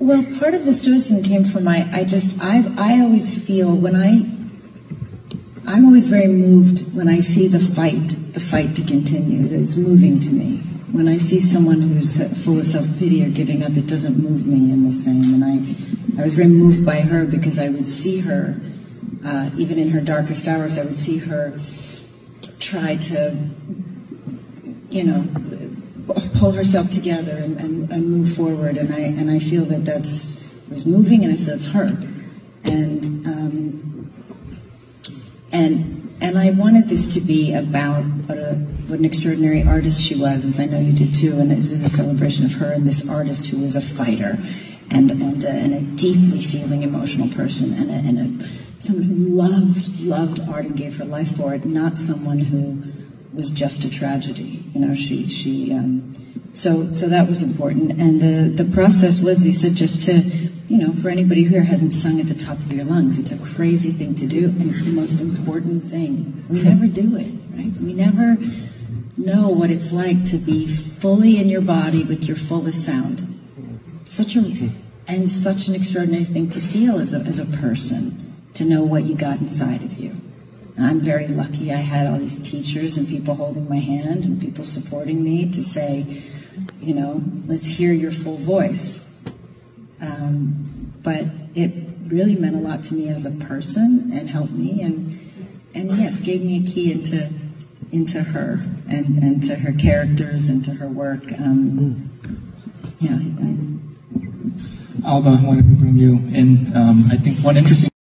Well, part of the stoicism came from my. I just I I always feel when I. I'm always very moved when I see the fight, the fight to continue. It's moving to me. When I see someone who's full of self pity or giving up, it doesn't move me in the same. And I, I was very moved by her because I would see her, uh, even in her darkest hours, I would see her try to, you know, pull herself together and, and, and move forward. And I and I feel that that's was moving, and I feel it's her. And um, and and I wanted this to be about what, a, what an extraordinary artist she was, as I know you did too. And this is a celebration of her and this artist who was a fighter, and and a, and a deeply feeling, emotional person, and a, and a someone who loved loved art and gave her life for it, not someone who was just a tragedy. You know, she she. Um, so so that was important, and the the process was, he said, just to, you know, for anybody here hasn't sung at the top of your lungs, it's a crazy thing to do, and it's the most important thing. We never do it, right? We never know what it's like to be fully in your body with your fullest sound. Such a and such an extraordinary thing to feel as a as a person to know what you got inside of you. And I'm very lucky I had all these teachers and people holding my hand and people supporting me to say, you know, let's hear your full voice. Um, but it really meant a lot to me as a person and helped me and and yes, gave me a key into into her and, and to her characters and to her work. Um, yeah. I, Alba, I wanted to bring you in. Um, I think one interesting